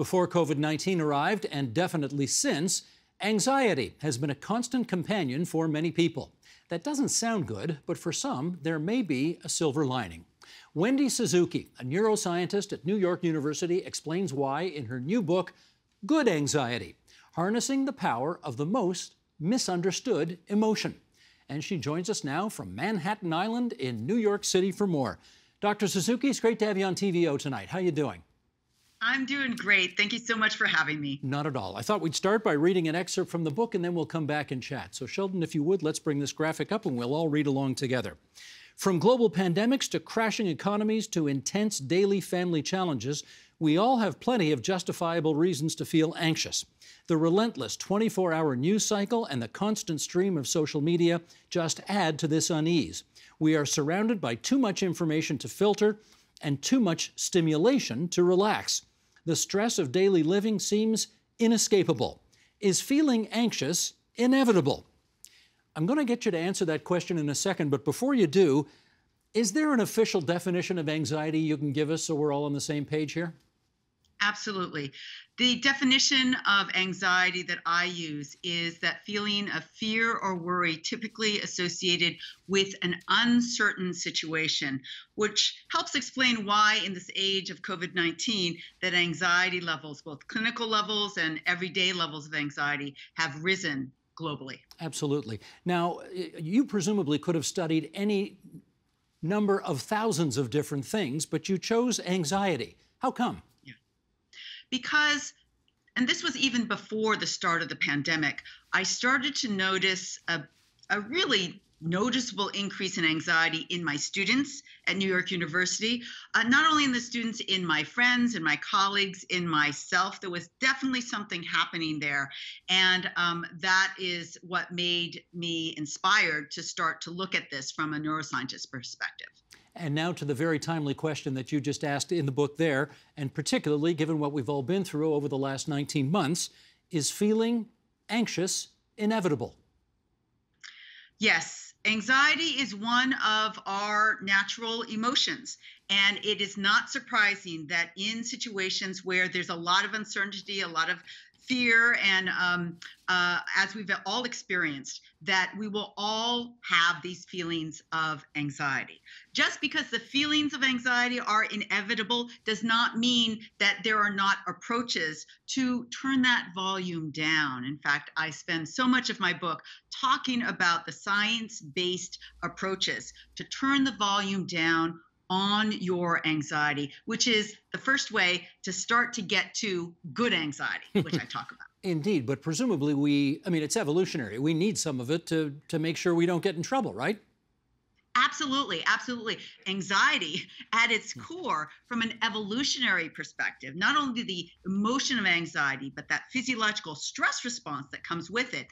Before COVID 19 arrived, and definitely since, anxiety has been a constant companion for many people. That doesn't sound good, but for some, there may be a silver lining. Wendy Suzuki, a neuroscientist at New York University, explains why in her new book, Good Anxiety Harnessing the Power of the Most Misunderstood Emotion. And she joins us now from Manhattan Island in New York City for more. Dr. Suzuki, it's great to have you on TVO tonight. How are you doing? I'm doing great. Thank you so much for having me. Not at all. I thought we'd start by reading an excerpt from the book and then we'll come back and chat. So, Sheldon, if you would, let's bring this graphic up and we'll all read along together. From global pandemics to crashing economies to intense daily family challenges, we all have plenty of justifiable reasons to feel anxious. The relentless 24 hour news cycle and the constant stream of social media just add to this unease. We are surrounded by too much information to filter and too much stimulation to relax. The stress of daily living seems inescapable. Is feeling anxious inevitable? I'm going to get you to answer that question in a second, but before you do, is there an official definition of anxiety you can give us so we're all on the same page here? Absolutely. The definition of anxiety that I use is that feeling of fear or worry typically associated with an uncertain situation, which helps explain why in this age of COVID-19 that anxiety levels, both clinical levels and everyday levels of anxiety have risen globally. Absolutely. Now, you presumably could have studied any number of thousands of different things, but you chose anxiety. How come? Because and this was even before the start of the pandemic, I started to notice a, a really noticeable increase in anxiety in my students at New York University, uh, not only in the students, in my friends, in my colleagues, in myself. There was definitely something happening there. And um, that is what made me inspired to start to look at this from a neuroscientist perspective. And now to the very timely question that you just asked in the book there, and particularly given what we've all been through over the last 19 months, is feeling anxious inevitable? Yes. Anxiety is one of our natural emotions. And it is not surprising that in situations where there's a lot of uncertainty, a lot of fear and um, uh, as we've all experienced that we will all have these feelings of anxiety. Just because the feelings of anxiety are inevitable does not mean that there are not approaches to turn that volume down. In fact i spend so much of my book talking about the science-based approaches to turn the volume down on your anxiety, which is the first way to start to get to good anxiety, which I talk about. Indeed, but presumably we, I mean, it's evolutionary. We need some of it to, to make sure we don't get in trouble, right? Absolutely, absolutely. Anxiety at its hmm. core, from an evolutionary perspective, not only the emotion of anxiety, but that physiological stress response that comes with it,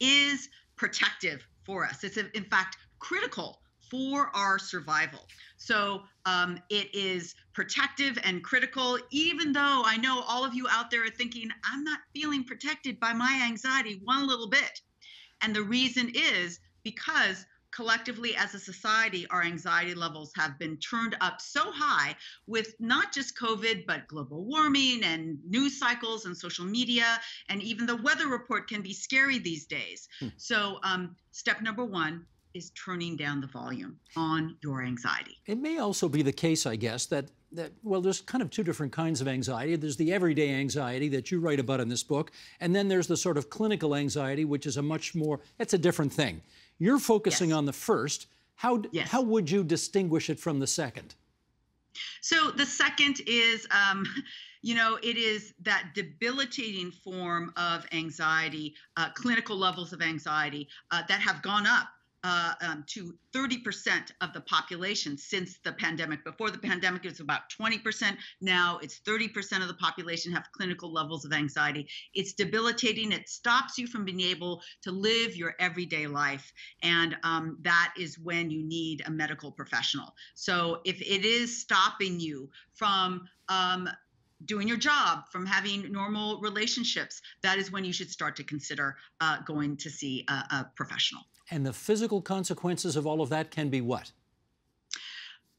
is protective for us. It's, in fact, critical for our survival. So um, it is protective and critical, even though I know all of you out there are thinking, I'm not feeling protected by my anxiety one little bit. And the reason is because collectively as a society, our anxiety levels have been turned up so high with not just COVID, but global warming and news cycles and social media. And even the weather report can be scary these days. Hmm. So, um, step number one is turning down the volume on your anxiety. It may also be the case, I guess, that that well, there's kind of two different kinds of anxiety. There's the everyday anxiety that you write about in this book, and then there's the sort of clinical anxiety, which is a much more that's a different thing. You're focusing yes. on the first. How yes. how would you distinguish it from the second? So the second is. Um, you know, it is that debilitating form of anxiety, uh, clinical levels of anxiety uh, that have gone up uh, um, to 30% of the population since the pandemic. Before the pandemic, it was about 20%. Now it's 30% of the population have clinical levels of anxiety. It's debilitating. It stops you from being able to live your everyday life. And um, that is when you need a medical professional. So if it is stopping you from um, doing your job, from having normal relationships, that is when you should start to consider uh, going to see a, a professional. And the physical consequences of all of that can be what?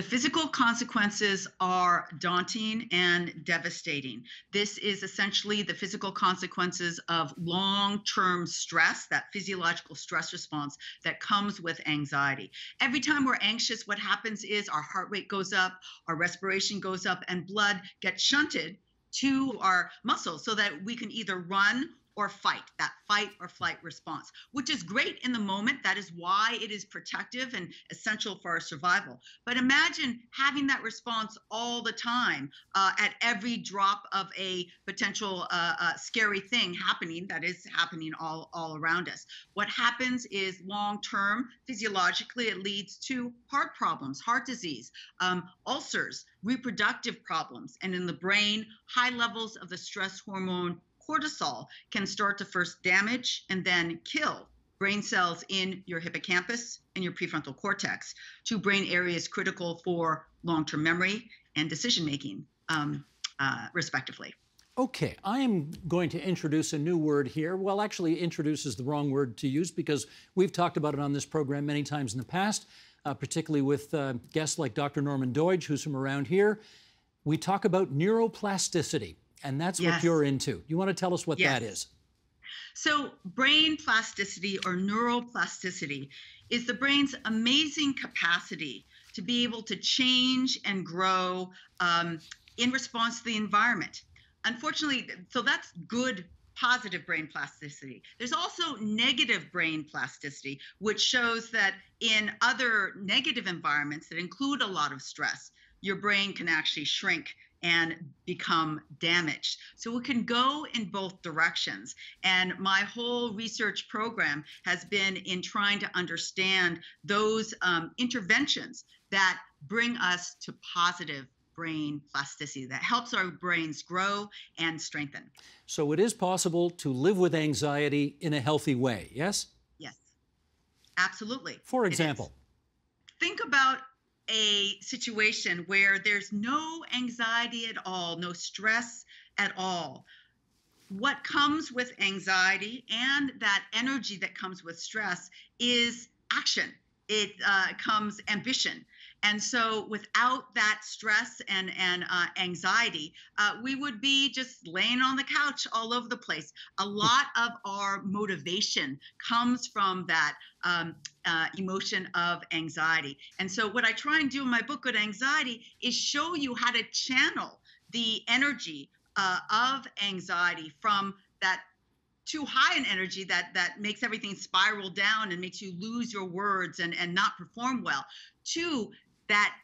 The physical consequences are daunting and devastating. This is essentially the physical consequences of long term stress, that physiological stress response that comes with anxiety. Every time we're anxious, what happens is our heart rate goes up, our respiration goes up, and blood gets shunted to our muscles so that we can either run or fight, that fight or flight response, which is great in the moment. That is why it is protective and essential for our survival. But imagine having that response all the time uh, at every drop of a potential uh, uh, scary thing happening that is happening all, all around us. What happens is long term, physiologically, it leads to heart problems, heart disease, um, ulcers, reproductive problems, and in the brain, high levels of the stress hormone cortisol can start to first damage and then kill brain cells in your hippocampus and your prefrontal cortex, two brain areas critical for long term memory and decision making, um, uh, respectively. Okay, I am going to introduce a new word here. Well, actually, introduce is the wrong word to use because we've talked about it on this program many times in the past, uh, particularly with uh, guests like Dr. Norman Doidge, who's from around here. We talk about neuroplasticity and that's yes. what you're into. You want to tell us what yes. that is? So, brain plasticity or neuroplasticity is the brain's amazing capacity to be able to change and grow um, in response to the environment. Unfortunately, so that's good positive brain plasticity. There's also negative brain plasticity, which shows that in other negative environments that include a lot of stress, your brain can actually shrink and become damaged. So it can go in both directions. And my whole research program has been in trying to understand those um, interventions that bring us to positive brain plasticity that helps our brains grow and strengthen. So it is possible to live with anxiety in a healthy way, yes? Yes, absolutely. For example, think about a situation where there's no anxiety at all, no stress at all. What comes with anxiety and that energy that comes with stress is action. It uh, comes ambition. And so, without that stress and and uh, anxiety, uh, we would be just laying on the couch all over the place. A lot of our motivation comes from that um, uh, emotion of anxiety. And so, what I try and do in my book, Good Anxiety, is show you how to channel the energy uh, of anxiety from that too high an energy that that makes everything spiral down and makes you lose your words and and not perform well to that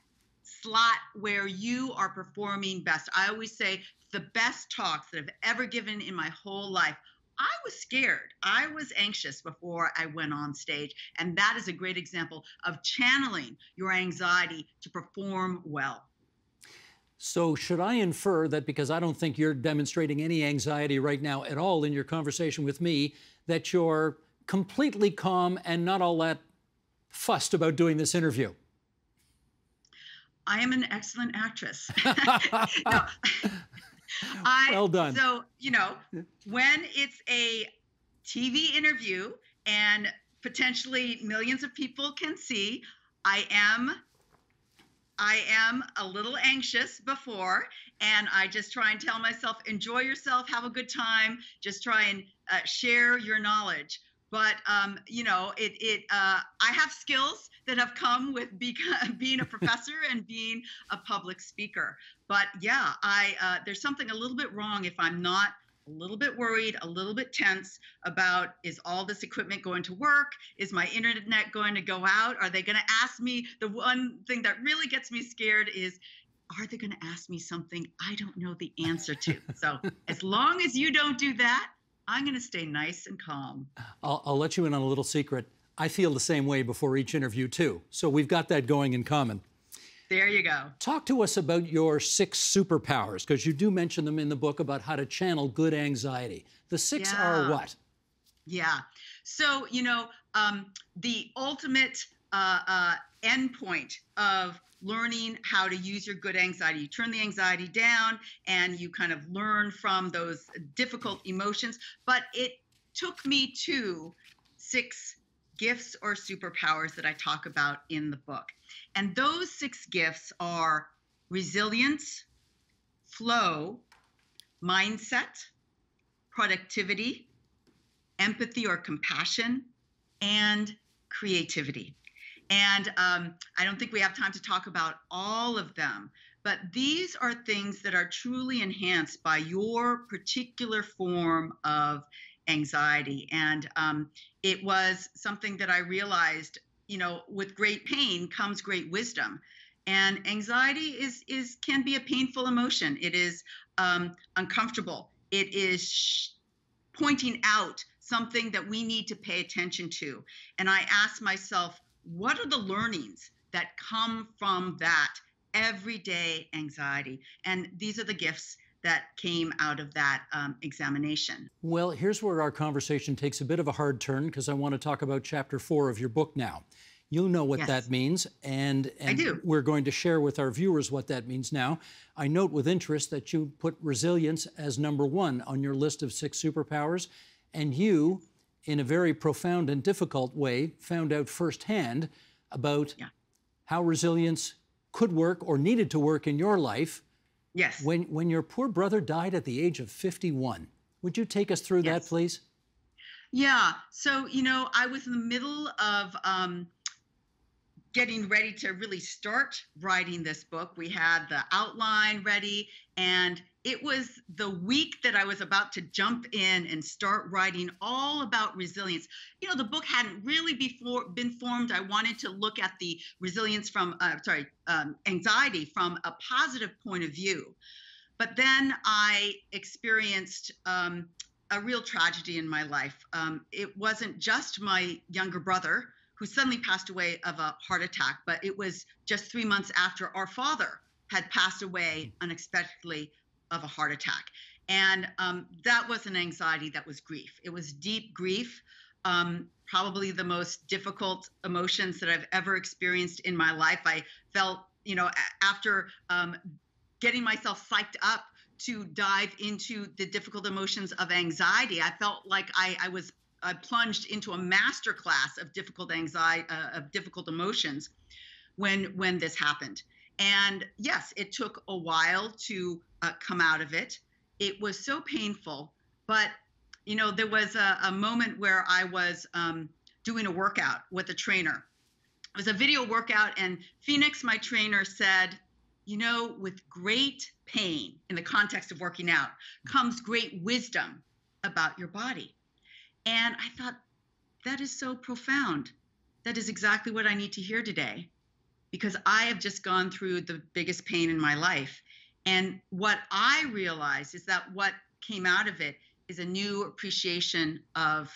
slot where you are performing best. I always say the best talks that I've ever given in my whole life. I was scared. I was anxious before I went on stage. And that is a great example of channeling your anxiety to perform well. So, should I infer that because I don't think you're demonstrating any anxiety right now at all in your conversation with me, that you're completely calm and not all that fussed about doing this interview? I am an excellent actress. no, I, well done. So, you know, when it's a TV interview and potentially millions of people can see, I am I am a little anxious before, and I just try and tell myself, enjoy yourself, have a good time, just try and uh, share your knowledge but um, you know it, it uh, i have skills that have come with be- being a professor and being a public speaker. But yeah i uh, there's something a little bit wrong if i'm not a little bit worried a little bit tense about is all this equipment going to work? Is my internet going to go out? Are they going to ask me? The one thing that really gets me scared is are they going to ask me something i don't know the answer to? So as long as you don't do that I'm going to stay nice and calm. I'll, I'll let you in on a little secret. I feel the same way before each interview, too. So we've got that going in common. There you go. Talk to us about your six superpowers, because you do mention them in the book about how to channel good anxiety. The six yeah. are what? Yeah. So, you know, um, the ultimate uh, uh, endpoint of learning how to use your good anxiety. You turn the anxiety down and you kind of learn from those difficult emotions. But it took me to six gifts or superpowers that I talk about in the book. And those six gifts are resilience, flow, mindset, productivity, empathy or compassion, and creativity. And um, I don't think we have time to talk about all of them, but these are things that are truly enhanced by your particular form of anxiety. And um, it was something that I realized, you know, with great pain comes great wisdom. And anxiety is is can be a painful emotion. It is um, uncomfortable. It is sh- pointing out something that we need to pay attention to. And I asked myself, what are the learnings that come from that everyday anxiety? And these are the gifts that came out of that um, examination. Well, here's where our conversation takes a bit of a hard turn because I want to talk about chapter four of your book now. You know what yes. that means, and, and I do. we're going to share with our viewers what that means now. I note with interest that you put resilience as number one on your list of six superpowers, and you, in a very profound and difficult way, found out firsthand about yeah. how resilience could work or needed to work in your life. Yes. When, when your poor brother died at the age of 51, would you take us through yes. that, please? Yeah. So, you know, I was in the middle of um, getting ready to really start writing this book. We had the outline ready, and it was the week that I was about to jump in and start writing all about resilience. You know, the book hadn't really before been formed. I wanted to look at the resilience from, uh, sorry, um, anxiety from a positive point of view. But then I experienced um, a real tragedy in my life. Um, it wasn't just my younger brother who suddenly passed away of a heart attack. But it was just three months after our father had passed away unexpectedly of a heart attack. And um, that was an anxiety that was grief. It was deep grief, um, probably the most difficult emotions that I've ever experienced in my life. I felt, you know, after um, getting myself psyched up to dive into the difficult emotions of anxiety, I felt like I, I was I plunged into a master class of difficult anxiety, uh, of difficult emotions when when this happened. And yes, it took a while to uh, come out of it. It was so painful, but you know, there was a, a moment where I was um, doing a workout with a trainer. It was a video workout, and Phoenix, my trainer, said, you know, with great pain in the context of working out comes great wisdom about your body. And I thought, that is so profound. That is exactly what I need to hear today because I have just gone through the biggest pain in my life. And what I realized is that what came out of it is a new appreciation of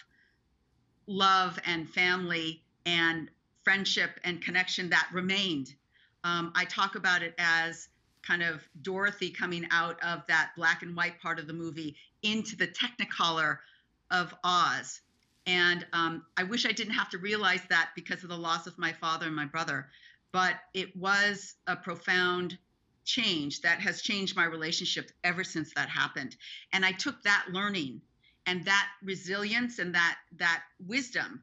love and family and friendship and connection that remained. Um, I talk about it as kind of Dorothy coming out of that black and white part of the movie into the technicolor of Oz. And um, I wish I didn't have to realize that because of the loss of my father and my brother. But it was a profound change that has changed my relationship ever since that happened. And I took that learning and that resilience and that that wisdom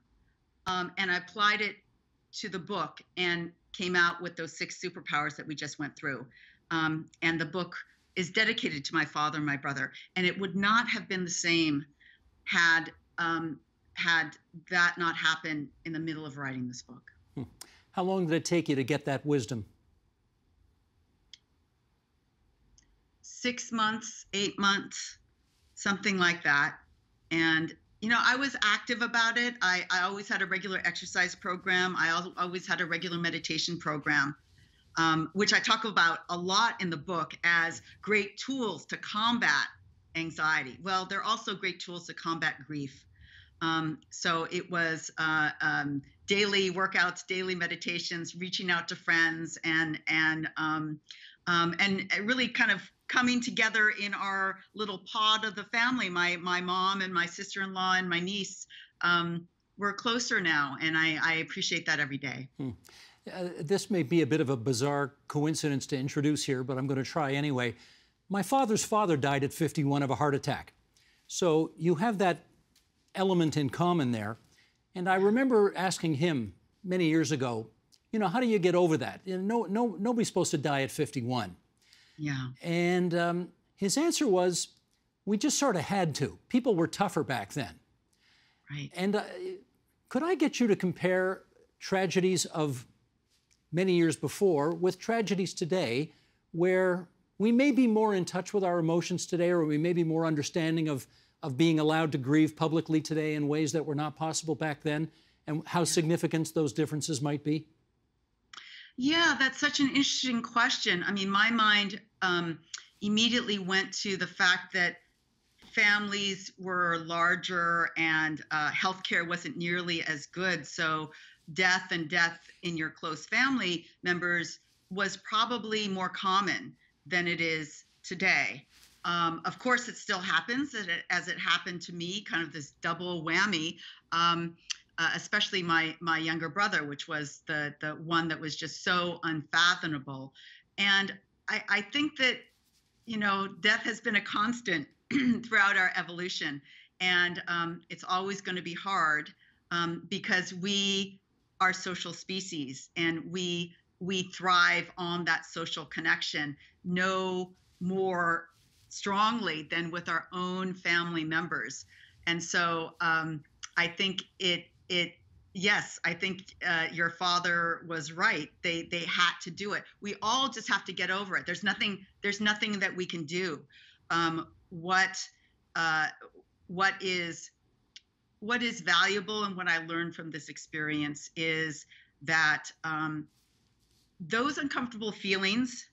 um, and I applied it to the book and came out with those six superpowers that we just went through. Um, and the book is dedicated to my father and my brother. And it would not have been the same had um, had that not happen in the middle of writing this book. Hmm. How long did it take you to get that wisdom? Six months, eight months, something like that. And you know, I was active about it. I, I always had a regular exercise program. I always had a regular meditation program, um, which I talk about a lot in the book as great tools to combat anxiety. Well, they're also great tools to combat grief. Um, so it was uh, um, daily workouts, daily meditations, reaching out to friends, and and um, um and really kind of coming together in our little pod of the family. My my mom and my sister-in-law and my niece. Um, we're closer now, and I, I appreciate that every day. Hmm. Uh, this may be a bit of a bizarre coincidence to introduce here, but I'm going to try anyway. My father's father died at 51 of a heart attack. So you have that element in common there. And I remember asking him many years ago, you know, how do you get over that? You know, no, no, nobody's supposed to die at 51. Yeah. And um, his answer was, we just sort of had to. People were tougher back then. Right. And uh, could I get you to compare tragedies of many years before with tragedies today where we may be more in touch with our emotions today or we may be more understanding of, of being allowed to grieve publicly today in ways that were not possible back then and how significant those differences might be? Yeah, that's such an interesting question. I mean, my mind um, immediately went to the fact that families were larger and uh, healthcare wasn't nearly as good. So, death and death in your close family members was probably more common than it is today. Um, of course, it still happens as it, as it, happened to me, kind of this double whammy. Um, uh, especially my my younger brother, which was the the one that was just so unfathomable. And I, I think that you know death has been a constant throughout our evolution, and um, it's always going to be hard um, because we are social species and we we thrive on that social connection no more strongly than with our own family members. And so um, I think it it yes i think uh, your father was right. They they had to do it. We all just have to get over it. There's nothing there's nothing that we can do. Um, what uh, what is what is valuable and what i learned from this experience is that um, those uncomfortable feelings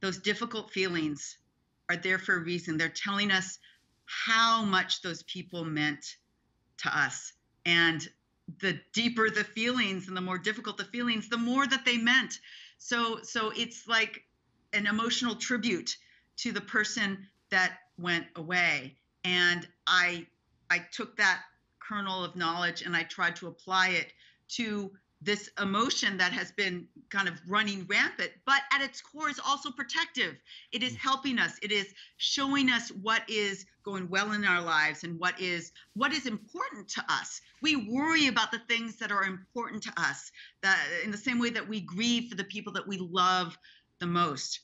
those difficult feelings are there for a reason. They're telling us how much those people meant to us. And the deeper the feelings and the more difficult the feelings the more that they meant. So so it's like an emotional tribute to the person that went away. And i i took that kernel of knowledge and i tried to apply it to this emotion that has been kind of running rampant, but at its core is also protective. It is mm. helping us. It is showing us what is going well in our lives and what is what is important to us. We worry about the things that are important to us, that in the same way that we grieve for the people that we love the most.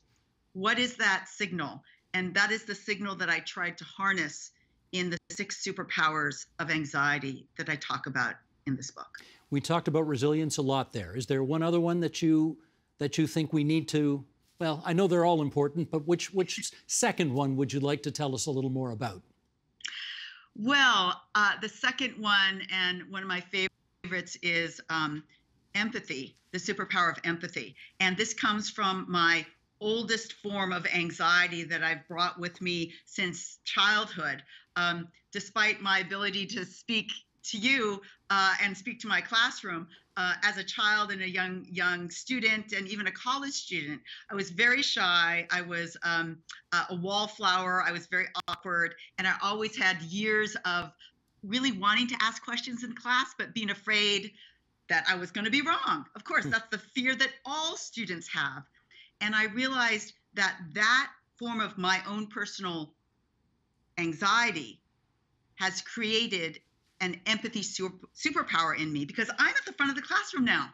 What is that signal? And that is the signal that I tried to harness in the six superpowers of anxiety that I talk about in this book. We talked about resilience a lot there. Is there one other one that you that you think we need to? Well, I know they're all important, but which which second one would you like to tell us a little more about? Well, uh, the second one and one of my favorites is um, empathy, the superpower of empathy, and this comes from my oldest form of anxiety that I've brought with me since childhood. Um, despite my ability to speak to you uh, and speak to my classroom uh, as a child and a young young student and even a college student. I was very shy. I was um, a wallflower. I was very awkward. And i always had years of really wanting to ask questions in class but being afraid that i was going to be wrong. Of course hmm. that's the fear that all students have. And i realized that that form of my own personal anxiety has created an empathy super, superpower in me because I'm at the front of the classroom now.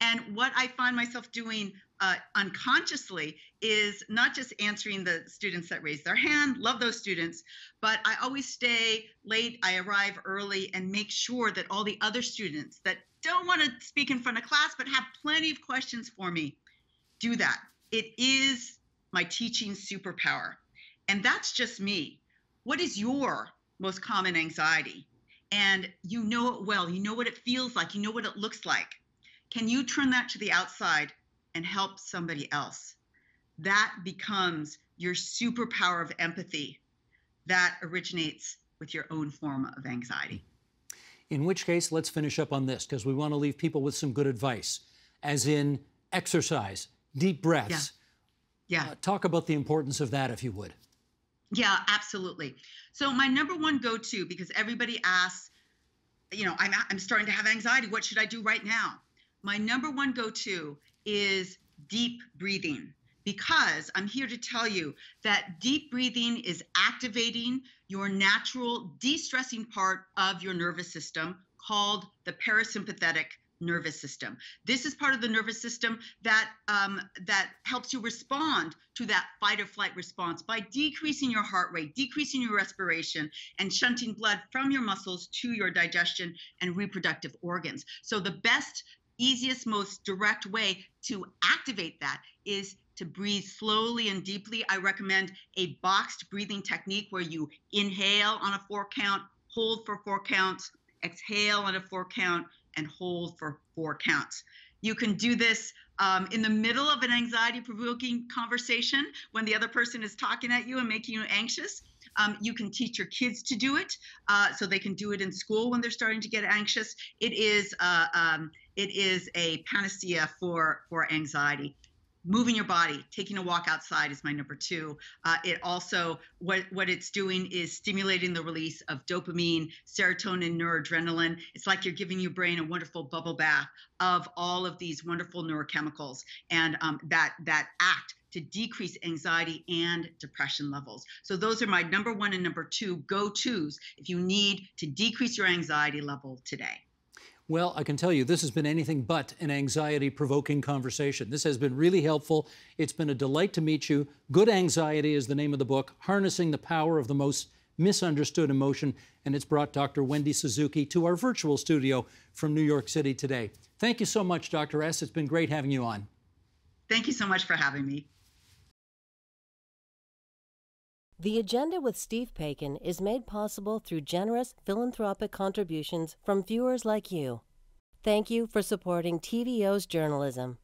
And what I find myself doing uh, unconsciously is not just answering the students that raise their hand, love those students, but I always stay late, I arrive early, and make sure that all the other students that don't want to speak in front of class but have plenty of questions for me do that. It is my teaching superpower. And that's just me. What is your most common anxiety? And you know it well. You know what it feels like. You know what it looks like. Can you turn that to the outside and help somebody else? That becomes your superpower of empathy that originates with your own form of anxiety. In which case, let's finish up on this because we want to leave people with some good advice, as in exercise, deep breaths. Yeah. yeah. Uh, talk about the importance of that, if you would. Yeah, absolutely. So my number one go-to because everybody asks, you know, I'm I'm starting to have anxiety. What should I do right now? My number one go-to is deep breathing because I'm here to tell you that deep breathing is activating your natural de-stressing part of your nervous system called the parasympathetic nervous system. This is part of the nervous system that um, that helps you respond to that fight or flight response by decreasing your heart rate, decreasing your respiration, and shunting blood from your muscles to your digestion and reproductive organs. So the best, easiest, most direct way to activate that is to breathe slowly and deeply. I recommend a boxed breathing technique where you inhale on a four count, hold for four counts, exhale on a four count, and hold for four counts. You can do this um, in the middle of an anxiety provoking conversation when the other person is talking at you and making you anxious. Um, you can teach your kids to do it uh, so they can do it in school when they're starting to get anxious. It is, uh, um, it is a panacea for, for anxiety moving your body taking a walk outside is my number two uh, it also what what it's doing is stimulating the release of dopamine serotonin noradrenaline it's like you're giving your brain a wonderful bubble bath of all of these wonderful neurochemicals and um, that that act to decrease anxiety and depression levels. So, those are my number one and number two go tos if you need to decrease your anxiety level today. Well, I can tell you this has been anything but an anxiety provoking conversation. This has been really helpful. It's been a delight to meet you. Good Anxiety is the name of the book, Harnessing the Power of the Most Misunderstood Emotion, and it's brought Dr. Wendy Suzuki to our virtual studio from New York City today. Thank you so much, Dr. S. It's been great having you on. Thank you so much for having me. The Agenda with Steve Paikin is made possible through generous philanthropic contributions from viewers like you. Thank you for supporting TVO's journalism.